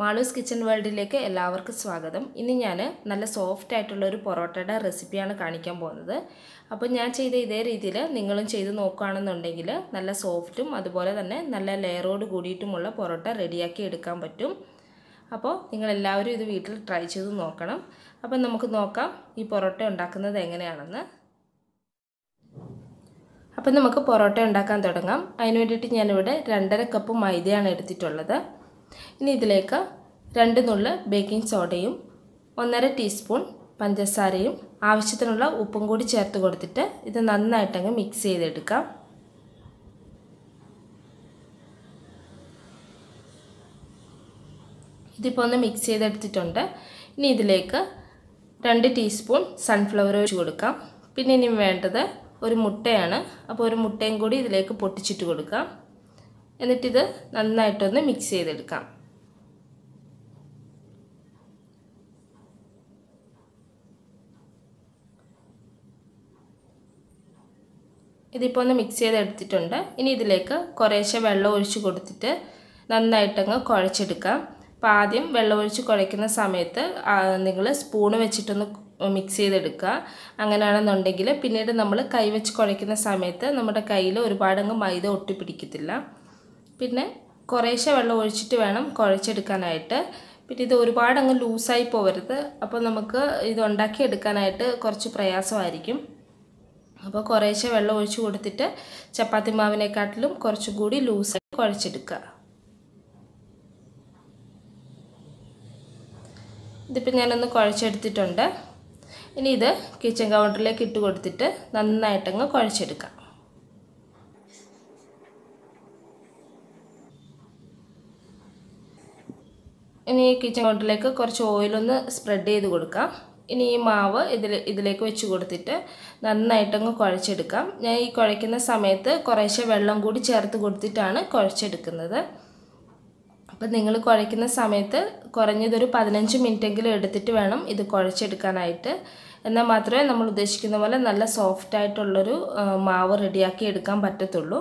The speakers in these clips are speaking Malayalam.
മാളൂസ് കിച്ചൺ വേൾഡിലേക്ക് എല്ലാവർക്കും സ്വാഗതം. ഇന്ന് ഞാൻ നല്ല സോഫ്റ്റ് ആയിട്ടുള്ള ഒരു പൊറോട്ടയുടെ റെസിപ്പിയാണ് കാണിക്കാൻ പോകുന്നത്. അപ്പോൾ ഞാൻ ചെയ്ത ഇതേ രീതിയിൽ നിങ്ങളും ചെയ്ത് നോക്കുകയാണെന്നുണ്ടെങ്കിൽ നല്ല സോഫ്റ്റും അതുപോലെ തന്നെ നല്ല ലെയറോട് കൂടിയിട്ടുമുള്ള പൊറോട്ട റെഡിയാക്കി എടുക്കാൻ പറ്റും. അപ്പോൾ നിങ്ങളെല്ലാവരും ഇത് വീട്ടിൽ ട്രൈ ചെയ്ത് നോക്കണം. അപ്പം നമുക്ക് നോക്കാം ഈ പൊറോട്ട ഉണ്ടാക്കുന്നത് എങ്ങനെയാണെന്ന്. അപ്പം നമുക്ക് പൊറോട്ട ഉണ്ടാക്കാൻ തുടങ്ങാം. അതിന് വേണ്ടിയിട്ട് ഞാനിവിടെ രണ്ടര കപ്പ് മൈദയാണ് എടുത്തിട്ടുള്ളത്. ഇനി ഇതിലേക്ക് രണ്ട് നുള്ള് ബേക്കിംഗ് സോഡയും ഒന്നര ടീസ്പൂൺ പഞ്ചസാരയും ആവശ്യത്തിനുള്ള ഉപ്പും കൂടി ചേർത്ത് കൊടുത്തിട്ട് ഇത് നന്നായിട്ടങ്ങ് മിക്സ് ചെയ്തെടുക്കാം ഇതിപ്പോൾ ഒന്ന് മിക്സ് ചെയ്തെടുത്തിട്ടുണ്ട്. ഇനി ഇതിലേക്ക് രണ്ട് ടീസ്പൂൺ സൺഫ്ലവർ ഒഴിച്ച് കൊടുക്കാം. പിന്നെ ഇനി വേണ്ടത് ഒരു മുട്ടയാണ്. അപ്പോൾ ഒരു മുട്ടയും കൂടി ഇതിലേക്ക് പൊട്ടിച്ചിട്ട് കൊടുക്കാം. എന്നിട്ടിത് നന്നായിട്ടൊന്ന് മിക്സ് ചെയ്തെടുക്കാം. ഇതിപ്പോൾ ഒന്ന് മിക്സ് ചെയ്തെടുത്തിട്ടുണ്ട്. ഇനി ഇതിലേക്ക് കുറേശ്ശെ വെള്ളം ഒഴിച്ച് കൊടുത്തിട്ട് നന്നായിട്ടങ്ങ് കുഴച്ചെടുക്കാം. അപ്പോൾ ആദ്യം വെള്ളം ഒഴിച്ച് കുഴയ്ക്കുന്ന സമയത്ത് നിങ്ങൾ സ്പൂണ് വെച്ചിട്ടൊന്ന് മിക്സ് ചെയ്തെടുക്കുക. അങ്ങനെയാണെന്നുണ്ടെങ്കിൽ പിന്നീട് നമ്മൾ കൈ വെച്ച് കുഴയ്ക്കുന്ന സമയത്ത് നമ്മുടെ കയ്യിൽ ഒരുപാടങ്ങ് മൈദ ഒട്ടിപ്പിടിക്കത്തില്ല. പിന്നെ കുറേശ്ശെ വെള്ളം ഒഴിച്ചിട്ട് വേണം കുഴച്ചെടുക്കാനായിട്ട്. പിന്നെ ഇത് ഒരുപാട് അങ്ങ് ലൂസായി പോകരുത് അപ്പോൾ നമുക്ക് ഇത് ഉണ്ടാക്കിയെടുക്കാനായിട്ട് കുറച്ച് പ്രയാസമായിരിക്കും. അപ്പോൾ കുറേശ്ശെ വെള്ളം ഒഴിച്ച് കൊടുത്തിട്ട് ചപ്പാത്തി മാവിനെക്കാട്ടിലും കുറച്ചും കൂടി ലൂസായി കുഴച്ചെടുക്കുക ഇതിപ്പോൾ ഞാനൊന്ന് കുഴച്ചെടുത്തിട്ടുണ്ട്. ഇനി ഇത് കിച്ചൺ കൗണ്ടറിലേക്ക് ഇട്ട് കൊടുത്തിട്ട് നന്നായിട്ടങ്ങ് കുഴച്ചെടുക്കാം. ഇനി കിച്ചൺ കൗണ്ടറിലേക്ക് കുറച്ച് ഓയിലൊന്ന് സ്പ്രെഡ് ചെയ്ത് കൊടുക്കാം. ഇനി ഈ മാവ് ഇതിൽ ഇതിലേക്ക് വെച്ച് കൊടുത്തിട്ട് നന്നായിട്ടങ്ങ് കുഴച്ചെടുക്കാം. ഞാൻ ഈ കുഴയ്ക്കുന്ന സമയത്ത് കുറേശ്ശെ വെള്ളം കൂടി ചേർത്ത് കൊടുത്തിട്ടാണ് കുഴച്ചെടുക്കുന്നത്. അപ്പം നിങ്ങൾ കുഴയ്ക്കുന്ന സമയത്ത് കുറഞ്ഞതൊരു പതിനഞ്ച് മിനിറ്റെങ്കിലും എടുത്തിട്ട് വേണം ഇത് കുഴച്ചെടുക്കാനായിട്ട്. എന്നാൽ മാത്രമേ നമ്മൾ ഉദ്ദേശിക്കുന്ന പോലെ നല്ല സോഫ്റ്റ് ആയിട്ടുള്ളൊരു മാവ് റെഡിയാക്കി എടുക്കാൻ പറ്റത്തുള്ളൂ.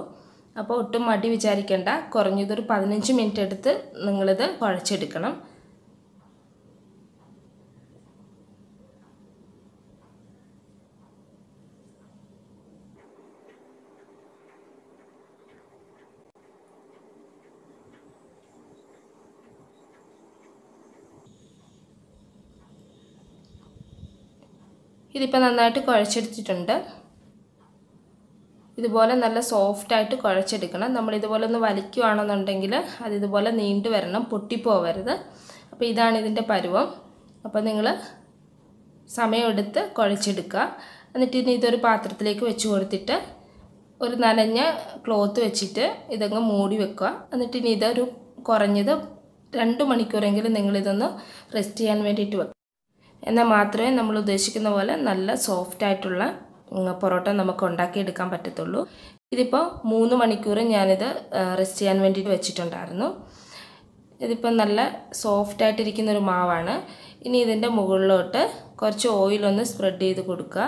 അപ്പോൾ ഒട്ടും മടി വിചാരിക്കേണ്ട. കുറഞ്ഞതൊരു പതിനഞ്ച് മിനിറ്റ് എടുത്ത് നിങ്ങളിത് കുഴച്ചെടുക്കണം. ഇതിപ്പോൾ നന്നായിട്ട് കുഴച്ചെടുത്തിട്ടുണ്ട്. ഇതുപോലെ നല്ല സോഫ്റ്റായിട്ട് കുഴച്ചെടുക്കണം. നമ്മൾ ഇതുപോലെ ഒന്ന് വലിക്കുകയാണെന്നുണ്ടെങ്കിൽ അത് ഇതുപോലെ നീണ്ടു വരണം പൊട്ടിപ്പോവരുത്. അപ്പോൾ ഇതാണ് ഇതിന്റെ പരുവം. അപ്പോൾ നിങ്ങൾ സമയമെടുത്ത് കുഴച്ചെടുക്കുക. എന്നിട്ട് ഇനി ഇതൊരു പാത്രത്തിലേക്ക് വെച്ച് കൊടുത്തിട്ട് ഒരു നനഞ്ഞ ക്ലോത്ത് വെച്ചിട്ട് ഇതങ്ങ് മൂടി വെക്കുക. എന്നിട്ട് ഇനി ഇതൊരു കുറഞ്ഞത് രണ്ട് മണിക്കൂറെങ്കിലും നിങ്ങളിതൊന്ന് റെസ്റ്റ് ചെയ്യാൻ വേണ്ടിയിട്ട് വെക്കുക. എന്നാൽ മാത്രമേ നമ്മൾ ഉദ്ദേശിക്കുന്ന പോലെ നല്ല സോഫ്റ്റ് ആയിട്ടുള്ള പൊറോട്ട നമുക്ക് ഉണ്ടാക്കിയെടുക്കാൻ പറ്റത്തുള്ളൂ. ഇതിപ്പോൾ മൂന്ന് മണിക്കൂർ ഞാനിത് റെസ്റ്റ് ചെയ്യാൻ വേണ്ടിയിട്ട് വെച്ചിട്ടുണ്ടായിരുന്നു. ഇതിപ്പോൾ നല്ല സോഫ്റ്റ് ആയിട്ടിരിക്കുന്ന ഒരു മാവാണ്. ഇനി ഇതിന്റെ മുകളിലോട്ട് കുറച്ച് ഓയിലൊന്ന് സ്പ്രെഡ് ചെയ്ത് കൊടുക്കുക.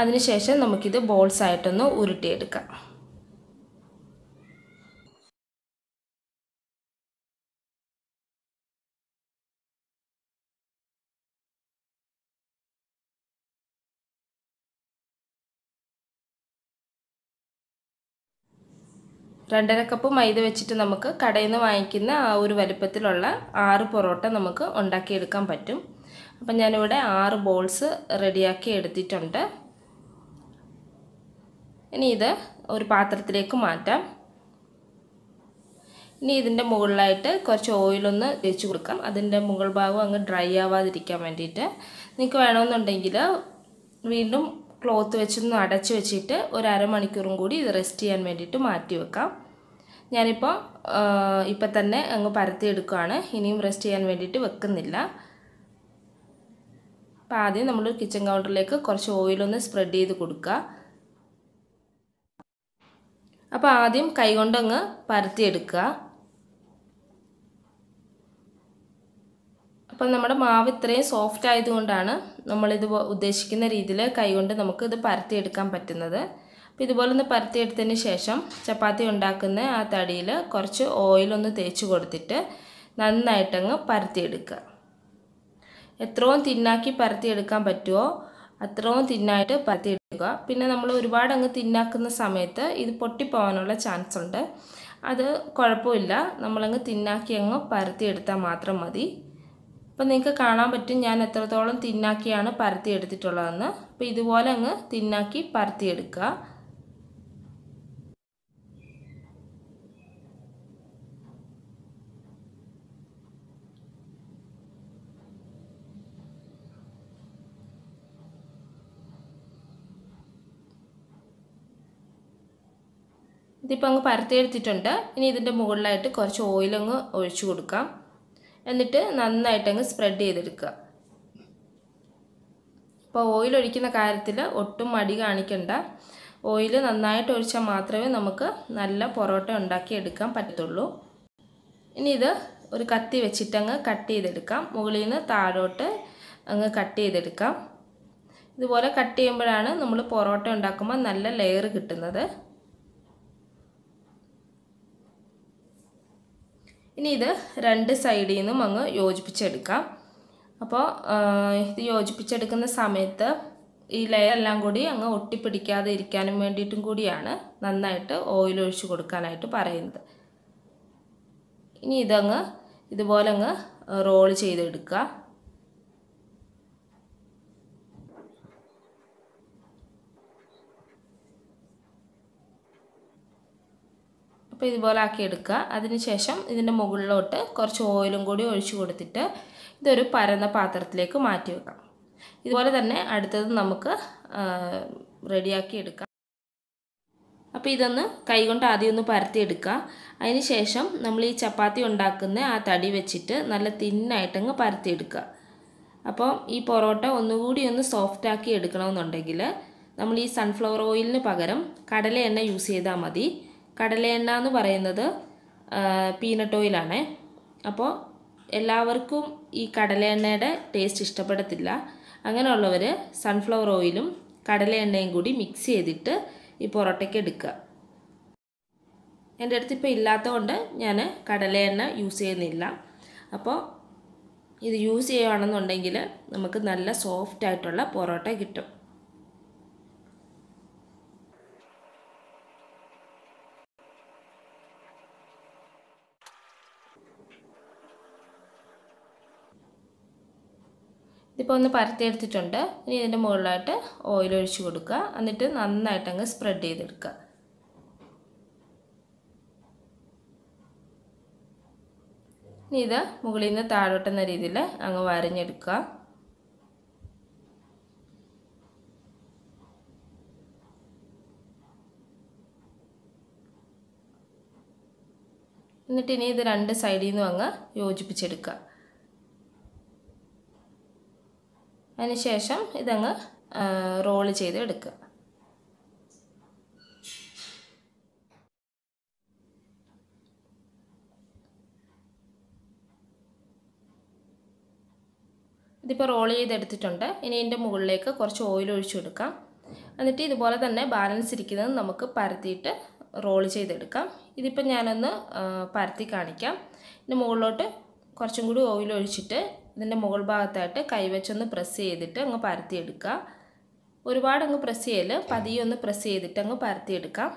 അതിനുശേഷം നമുക്കിത് ബോൾസ് ആയിട്ടൊന്ന് ഉരുട്ടിയെടുക്കാം. രണ്ടര കപ്പ് മൈദ വെച്ചിട്ട് നമുക്ക് കടയിൽ നിന്ന് വാങ്ങിക്കുന്ന ആ ഒരു വലുപ്പത്തിലുള്ള ആറ് പൊറോട്ട നമുക്ക് ഉണ്ടാക്കിയെടുക്കാൻ പറ്റും. അപ്പം ഞാനിവിടെ ആറ് ബോൾസ് റെഡിയാക്കി എടുത്തിട്ടുണ്ട്. ഇനി ഇത് ഒരു പാത്രത്തിലേക്ക് മാറ്റാം. ഇനി ഇതിന്റെ മുകളിലായിട്ട് കുറച്ച് ഓയിലൊന്ന് തേച്ച് കൊടുക്കാം. അതിന്റെ മുകൾ ഭാഗം അങ്ങ് ഡ്രൈ ആവാതിരിക്കാൻ വേണ്ടിയിട്ട്. നിങ്ങൾക്ക് വേണമെന്നുണ്ടെങ്കിൽ വീണ്ടും ക്ലോത്ത് വെച്ചൊന്ന് അടച്ച് വെച്ചിട്ട് ഒരു അരമണിക്കൂറും കൂടി ഇത് റെസ്റ്റ് ചെയ്യാൻ വേണ്ടിയിട്ട് മാറ്റി വെക്കാം. ഞാനിപ്പോൾ ഇപ്പം തന്നെ അങ്ങ് പരത്തിയെടുക്കുകയാണ് ഇനിയും റെസ്റ്റ് ചെയ്യാൻ വേണ്ടിയിട്ട് വെക്കുന്നില്ല. അപ്പോൾ ആദ്യം നമ്മൾ കിച്ചൺ കൗണ്ടറിലേക്ക് കുറച്ച് ഓയിലൊന്ന് സ്പ്രെഡ് ചെയ്ത് കൊടുക്കുക അപ്പോൾ ആദ്യം കൈകൊണ്ടങ്ങ് പരത്തിയെടുക്കുക അപ്പം നമ്മുടെ മാവ് ഇത്രയും സോഫ്റ്റ് ആയതുകൊണ്ടാണ് നമ്മളിത് ഉദ്ദേശിക്കുന്ന രീതിയിൽ കൈകൊണ്ട് നമുക്ക് ഇത് പരത്തിയെടുക്കാൻ പറ്റുന്നത്. അപ്പോൾ ഇതുപോലെ ഒന്ന് പരത്തിയെടുത്തതിന് ശേഷം ചപ്പാത്തി ഉണ്ടാക്കുന്ന ആ തടിയിൽ കുറച്ച് ഓയിലൊന്ന് തേച്ച് കൊടുത്തിട്ട് നന്നായിട്ടങ്ങ് പരത്തിയെടുക്കുക. എത്രയും തിന്നാക്കി പരത്തിയെടുക്കാൻ പറ്റുമോ അത്രയും തിന്നായിട്ട് പരത്തിയെടുക്കുക. പിന്നെ നമ്മൾ ഒരുപാട് അങ്ങ് തിന്നാക്കുന്ന സമയത്ത് ഇത് പൊട്ടിപ്പോകാനുള്ള ചാൻസ് ഉണ്ട് അത് കുഴപ്പമില്ല. നമ്മളങ്ങ് തിന്നാക്കി അങ്ങ് പരത്തിയെടുത്താൽ മാത്രം മതി. അപ്പം നിങ്ങൾക്ക് കാണാൻ പറ്റും ഞാൻ എത്രത്തോളം തിന്നാക്കിയാണ് പരത്തി എടുത്തിട്ടുള്ളതെന്ന്. അപ്പോൾ ഇതുപോലെ അങ്ങ് തിന്നാക്കി പരത്തിയെടുക്കുക ഇതിപ്പോൾ അങ്ങ് പരത്തിയെടുത്തിട്ടുണ്ട് ഇനി ഇതിന്റെ മുകളിലായിട്ട് കുറച്ച് ഓയിലങ്ങ് ഒഴിച്ചു കൊടുക്കാം. എന്നിട്ട് നന്നായിട്ട് അങ്ങ് സ്പ്രെഡ് ചെയ്തെടുക്കുക. അപ്പോൾ ഓയിൽ ഒഴിക്കുന്ന കാര്യത്തിൽ ഒട്ടും മടി കാണിക്കണ്ട. ഓയിൽ നന്നായിട്ട് ഒഴിച്ചാൽ മാത്രമേ നമുക്ക് നല്ല പൊറോട്ട ഉണ്ടാക്കി എടുക്കാൻ പറ്റത്തുള്ളൂ. ഇനി ഇത് ഒരു കത്തി വെച്ചിട്ടങ്ങ് കട്ട് ചെയ്തെടുക്കാം. മുകളിൽ നിന്ന് താഴോട്ട് അങ്ങ് കട്ട് ചെയ്തെടുക്കാം. ഇതുപോലെ കട്ട് ചെയ്യുമ്പോഴാണ് നമ്മൾ പൊറോട്ട ഉണ്ടാക്കുമ്പോൾ നല്ല ലെയർ കിട്ടുന്നത്. ഇനി ഇത് രണ്ട് സൈഡിൽ നിന്നും അങ്ങ് യോജിപ്പിച്ചെടുക്കാം. അപ്പോൾ ഇത് യോജിപ്പിച്ചെടുക്കുന്ന സമയത്ത് ഈ ലെയർ എല്ലാം കൂടി അങ്ങ് ഒട്ടിപ്പിടിക്കാതെ ഇരിക്കാനും വേണ്ടിയിട്ടും കൂടിയാണ് നന്നായിട്ട് ഓയിൽ ഒഴിച്ച് കൊടുക്കാനായിട്ട് പറയുന്നത്. ഇനി ഇതങ്ങ് ഇതുപോലെ അങ്ങ് റോൾ ചെയ്തെടുക്കുക. അപ്പോൾ ഇതുപോലെ ആക്കി എടുക്കുക. അതിനുശേഷം ഇതിന്റെ മുകളിലോട്ട് കുറച്ച് ഓയിലും കൂടി ഒഴിച്ചു കൊടുത്തിട്ട് ഇതൊരു പരന്ന പാത്രത്തിലേക്ക് മാറ്റി വെക്കാം. ഇതുപോലെ തന്നെ അടുത്തത് നമുക്ക് റെഡിയാക്കി എടുക്കാം. അപ്പോൾ ഇതൊന്ന് കൈകൊണ്ട് ആദ്യം ഒന്ന് പരത്തിയെടുക്കുക അതിന് ശേഷം നമ്മൾ ഈ ചപ്പാത്തി ഉണ്ടാക്കുന്ന ആ തടി വെച്ചിട്ട് നല്ല തിന്നായിട്ടങ്ങ് പരത്തിയെടുക്കുക അപ്പോൾ ഈ പൊറോട്ട ഒന്നുകൂടി ഒന്ന് സോഫ്റ്റ് ആക്കി എടുക്കണമെന്നുണ്ടെങ്കിൽ നമ്മൾ ഈ സൺഫ്ലവർ ഓയിലിന് പകരം കടല എണ്ണ യൂസ് ചെയ്താൽ മതി. കടല എണ്ണ എന്ന് പറയുന്നത് പീനട്ട് ഓയിലാണേ അപ്പോൾ എല്ലാവർക്കും ഈ കടലയെണ്ണയുടെ ടേസ്റ്റ് ഇഷ്ടപ്പെടത്തില്ല. അങ്ങനെയുള്ളവർ സൺഫ്ലവർ ഓയിലും കടല എണ്ണയും കൂടി മിക്സ് ചെയ്തിട്ട് ഈ പൊറോട്ടയ്ക്ക് എടുക്കുക. എന്റെ അടുത്ത് ഇപ്പോൾ ഇല്ലാത്തതുകൊണ്ട് ഞാൻ കടല എണ്ണ യൂസ് ചെയ്യുന്നില്ല. അപ്പോൾ ഇത് യൂസ് ചെയ്യുകയാണെന്നുണ്ടെങ്കിൽ നമുക്ക് നല്ല സോഫ്റ്റ് ആയിട്ടുള്ള പൊറോട്ട കിട്ടും. ഇതിപ്പോൾ ഒന്ന് പരത്തിയെടുത്തിട്ടുണ്ട്. ഇനി ഇതിന്റെ മുകളിലായിട്ട് ഓയിൽ ഒഴിച്ച് കൊടുക്കുക. എന്നിട്ട് നന്നായിട്ട് അങ്ങ് സ്പ്രെഡ് ചെയ്തെടുക്കുക. ഇനി ഇത് മുകളിൽ നിന്ന് താഴോട്ടെന്ന രീതിയിൽ അങ്ങ് വരഞ്ഞെടുക്കുക. എന്നിട്ട് ഇനി ഇത് രണ്ട് സൈഡിൽ നിന്നും അങ്ങ് യോജിപ്പിച്ചെടുക്കുക. അതിനുശേഷം ഇതങ്ങ് റോൾ ചെയ്ത് എടുക്കുക. ഇതിപ്പോൾ റോൾ ചെയ്തെടുത്തിട്ടുണ്ട്. ഇനി ഇതിന്റെ മുകളിലേക്ക് കുറച്ച് ഓയിൽ ഒഴിച്ചു കൊടുക്കാം. എന്നിട്ട് ഇതുപോലെ തന്നെ ബാലൻസ് ഇരിക്കുന്നത് നമുക്ക് പരത്തിയിട്ട് റോൾ ചെയ്തെടുക്കാം. ഇതിപ്പോൾ ഞാനൊന്ന് പരത്തി കാണിക്കാം. ഇതിന്റെ മുകളിലോട്ട് കുറച്ചും കൂടി ഓയിൽ ഒഴിച്ചിട്ട് ഇതിന്റെ മുകൾ ഭാഗത്തായിട്ട് കൈവച്ചൊന്ന് പ്രസ് ചെയ്തിട്ട് അങ്ങ് പരത്തിയെടുക്കുക. ഒരുപാട് അങ്ങ് പ്രസ് ചെയ്യൽ പതിയെ ഒന്ന് പ്രസ് ചെയ്തിട്ട് അങ്ങ് പരത്തിയെടുക്കാം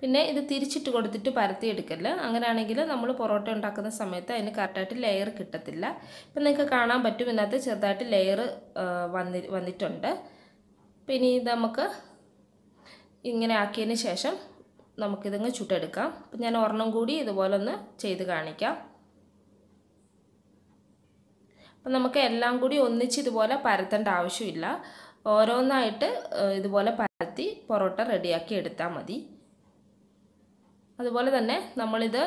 പിന്നെ ഇത് തിരിച്ചിട്ട് കൊടുത്തിട്ട് പരത്തിയെടുക്കൽ. അങ്ങനെയാണെങ്കിൽ നമ്മൾ പൊറോട്ട ഉണ്ടാക്കുന്ന സമയത്ത് അതിന് കറക്റ്റായിട്ട് ലെയർ കിട്ടത്തില്ല. ഇപ്പം നിങ്ങൾക്ക് കാണാൻ പറ്റും ഇതിനകത്ത് ചെറുതായിട്ട് ലെയർ വന്നി വന്നിട്ടുണ്ട്. പിന്നെ ഇത് നമുക്ക് ഇങ്ങനെ ആക്കിയതിന് ശേഷം നമുക്കിതങ്ങ് ചുട്ടെടുക്കാം. അപ്പം ഞാൻ ഒരെണ്ണം കൂടി ഇതുപോലെ ഒന്ന് ചെയ്ത് കാണിക്കാം. അപ്പം നമുക്ക് എല്ലാം കൂടി ഒന്നിച്ച് ഇതുപോലെ പരത്തേണ്ട ആവശ്യമില്ല. ഓരോന്നായിട്ട് ഇതുപോലെ പരത്തി പൊറോട്ട റെഡിയാക്കി എടുത്താൽ മതി. അതുപോലെ തന്നെ നമ്മളിത്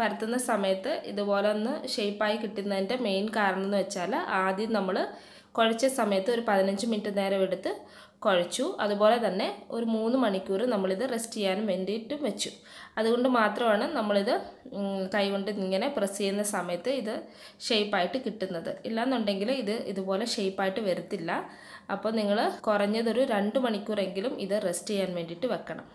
പരത്തുന്ന സമയത്ത് ഇതുപോലെ ഒന്ന് ഷേപ്പായി കിട്ടുന്നതിന്റെ മെയിൻ കാരണം എന്ന് വെച്ചാൽ ആദ്യം നമ്മൾ കുഴച്ച സമയത്ത് ഒരു പതിനഞ്ച് മിനിറ്റ് നേരം എടുത്ത് കുഴച്ചു. അതുപോലെ തന്നെ ഒരു മൂന്ന് മണിക്കൂർ നമ്മളിത് റെസ്റ്റ് ചെയ്യാനും വേണ്ടിയിട്ടും വെച്ചു. അതുകൊണ്ട് മാത്രമാണ് നമ്മളിത് കൈകൊണ്ട് ഇങ്ങനെ പ്രസ് ചെയ്യുന്ന സമയത്ത് ഇത് ഷേപ്പായിട്ട് കിട്ടുന്നത്. ഇല്ലാന്നുണ്ടെങ്കിൽ ഇത് ഇതുപോലെ ഷേപ്പായിട്ട് വരത്തില്ല. അപ്പോൾ നിങ്ങൾ കുറഞ്ഞതൊരു രണ്ട് മണിക്കൂറെങ്കിലും ഇത് റെസ്റ്റ് ചെയ്യാൻ വേണ്ടിയിട്ട് വെക്കണം.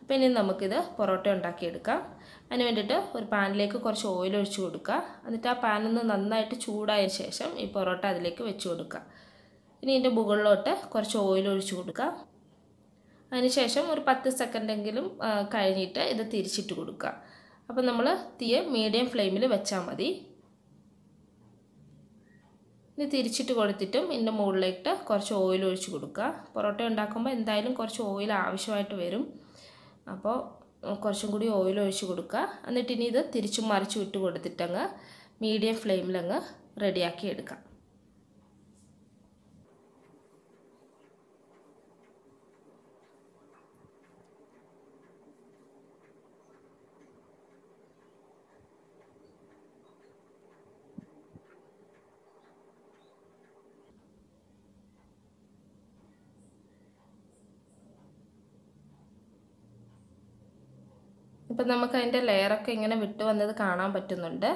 അപ്പോൾ ഇനി നമുക്കിത് പൊറോട്ട ഉണ്ടാക്കിയെടുക്കാം. അതിന് വേണ്ടിയിട്ട് ഒരു പാനിലേക്ക് കുറച്ച് ഓയിൽ ഒഴിച്ചു കൊടുക്കുക. എന്നിട്ട് ആ പാനൊന്ന് നന്നായിട്ട് ചൂടായ ശേഷം ഈ പൊറോട്ട അതിലേക്ക് വെച്ച് കൊടുക്കുക. ഇനി ഇതിന്റെ മുകളിലോട്ട് കുറച്ച് ഓയിൽ ഒഴിച്ചു കൊടുക്കുക. അതിനുശേഷം ഒരു പത്ത് സെക്കൻഡെങ്കിലും കഴിഞ്ഞിട്ട് ഇത് തിരിച്ചിട്ട് കൊടുക്കുക. അപ്പം നമ്മൾ തീയ മീഡിയം ഫ്ലെയിമിൽ വെച്ചാൽ മതി. ഇനി തിരിച്ചിട്ട് കൊടുത്തിട്ടും ഇതിന്റെ മുകളിലേക്ക് കുറച്ച് ഓയിൽ ഒഴിച്ച് കൊടുക്കുക. പൊറോട്ട ഉണ്ടാക്കുമ്പോൾ എന്തായാലും കുറച്ച് ഓയിൽ ആവശ്യമായിട്ട് വരും. അപ്പോൾ കുറച്ചും കൂടി ഓയിൽ ഒഴിച്ച് കൊടുക്കുക. എന്നിട്ട് ഇനി ഇത് തിരിച്ചും മറിച്ച് വിട്ട് കൊടുത്തിട്ടങ്ങ് മീഡിയം ഫ്ലെയിമിലങ്ങ് റെഡിയാക്കി എടുക്കാം. ഇപ്പം നമുക്ക് അതിന്റെ ലെയറൊക്കെ ഇങ്ങനെ വിട്ട് വന്നത് കാണാൻ പറ്റുന്നുണ്ട്.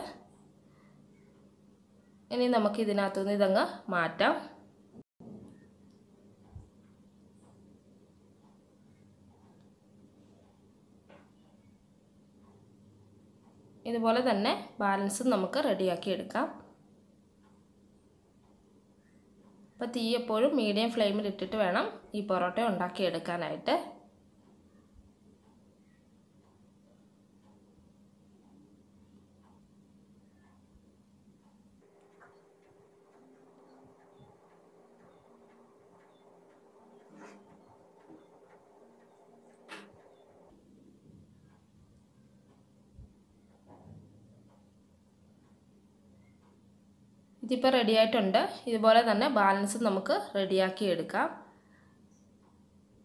ഇനി നമുക്ക് ഇതിനകത്തുനിന്ന് ഇതങ്ങ് മാറ്റാം. ഇതുപോലെ തന്നെ ബാലൻസ് നമുക്ക് റെഡിയാക്കി എടുക്കാം. അപ്പോൾ തീ എപ്പോഴും മീഡിയം ഫ്ലെയിമിൽ ഇട്ടിട്ട് വേണം ഈ പൊറോട്ട ഉണ്ടാക്കിയെടുക്കാനായിട്ട്. ഇതിപ്പോൾ റെഡി ആയിട്ടുണ്ട്. ഇതുപോലെ തന്നെ ബാലൻസ് നമുക്ക് റെഡിയാക്കി എടുക്കാം.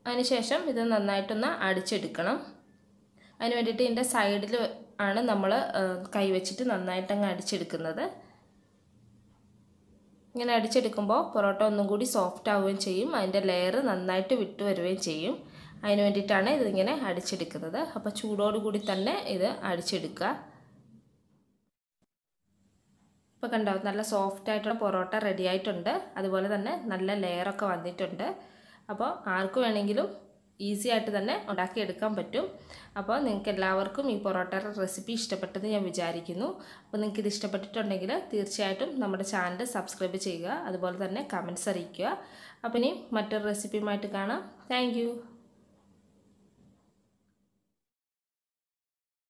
അതിനുശേഷം ഇത് നന്നായിട്ടൊന്ന് അടിച്ചെടുക്കണം. അതിന് വേണ്ടിയിട്ട് ഇതിന്റെ സൈഡിൽ ആണ് നമ്മൾ കൈവച്ചിട്ട് നന്നായിട്ടങ്ങ് അടിച്ചെടുക്കുന്നത്. ഇങ്ങനെ അടിച്ചെടുക്കുമ്പോൾ പൊറോട്ട ഒന്നും കൂടി സോഫ്റ്റ് ആവുകയും ചെയ്യും. അതിന്റെ ലെയർ നന്നായിട്ട് വിട്ടു വരികയും ചെയ്യും. അതിന് വേണ്ടിയിട്ടാണ് ഇതിങ്ങനെ അടിച്ചെടുക്കുന്നത്. അപ്പോൾ ചൂടോടുകൂടി തന്നെ ഇത് അടിച്ചെടുക്കുക. ഇപ്പോൾ കണ്ടോ നല്ല സോഫ്റ്റ് ആയിട്ടുള്ള പൊറോട്ട റെഡി ആയിട്ടുണ്ട്. അതുപോലെ തന്നെ നല്ല ലെയറൊക്കെ വന്നിട്ടുണ്ട്. അപ്പോൾ ആർക്ക് വേണമെങ്കിലും ഈസി ആയിട്ട് തന്നെ ഉണ്ടാക്കിയെടുക്കാൻ പറ്റും. അപ്പോൾ നിങ്ങൾക്ക് എല്ലാവർക്കും ഈ പൊറോട്ടയുടെ റെസിപ്പി ഇഷ്ടപ്പെട്ടെന്ന് ഞാൻ വിചാരിക്കുന്നു. അപ്പോൾ നിങ്ങൾക്ക് ഇത് ഇഷ്ടപ്പെട്ടിട്ടുണ്ടെങ്കിൽ തീർച്ചയായിട്ടും നമ്മുടെ ചാനൽ സബ്സ്ക്രൈബ് ചെയ്യുക. അതുപോലെ തന്നെ കമന്റ്സ് അറിയിക്കുക. അപ്പോൾ ഇനി മറ്റൊരു റെസിപ്പിയുമായിട്ട് കാണാം. താങ്ക്